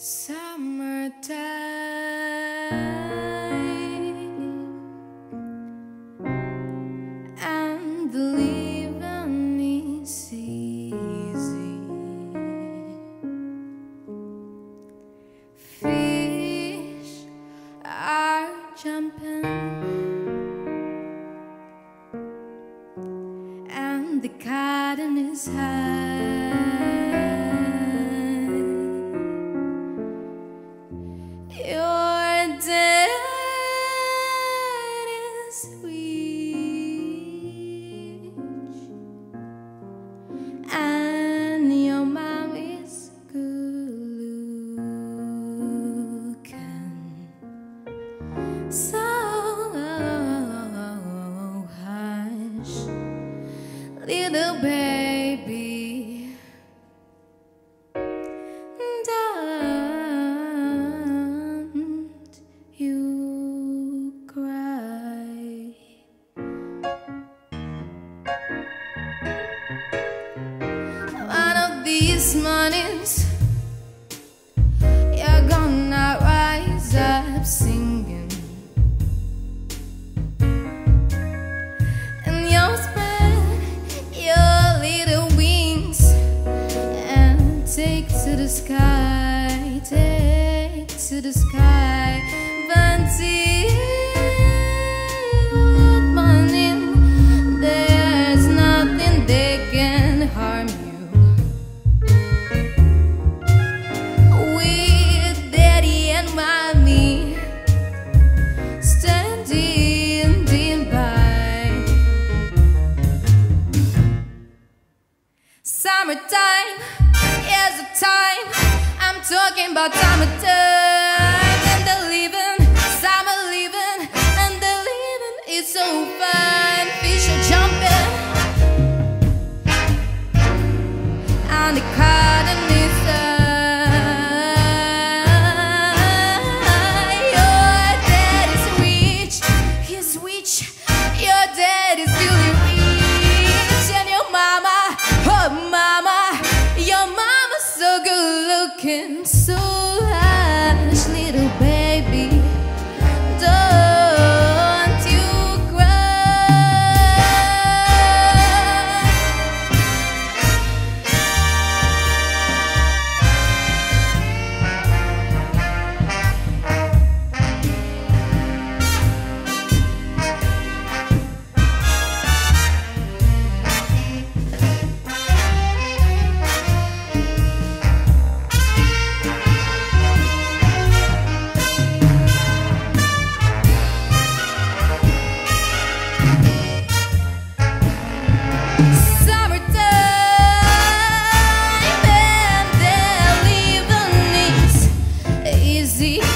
Summertime and the living is easy. Fish are jumping and the cotton is high. Little baby. Don't you cry. One of these mornings, the sky, take to the sky. By. Summertime time. I'm talking about time, and the living, summer living, and the living is so fun. Fish are jumping and the cotton looking, so easy.